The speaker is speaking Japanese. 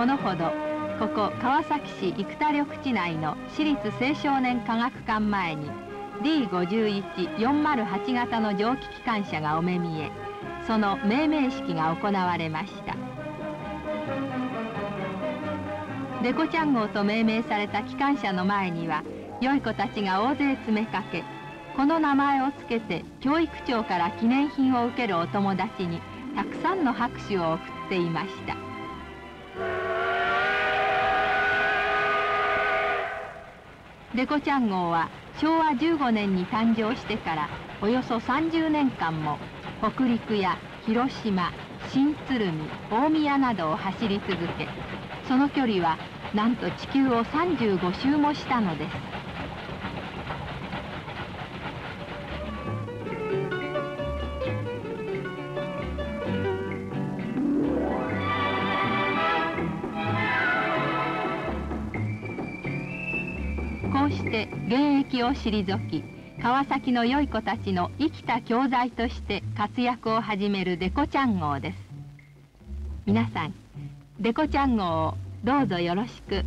このほどここ川崎市生田緑地内の私立青少年科学館前に D51408 型の蒸気機関車がお目見え。その命名式が行われました。デコちゃん号と命名された機関車の前には良い子たちが大勢詰めかけこの名前を付けて教育長から記念品を受けるお友達にたくさんの拍手を送っていました。デコちゃん号は昭和15年に誕生してからおよそ30年間も北陸や広島新鶴見大宮などを走り続けその距離はなんと地球を35周もしたのです。こうして現役を退き川崎の良い子たちの生きた教材として活躍を始めるデコちゃん号です。皆さんデコちゃん号をどうぞよろしく。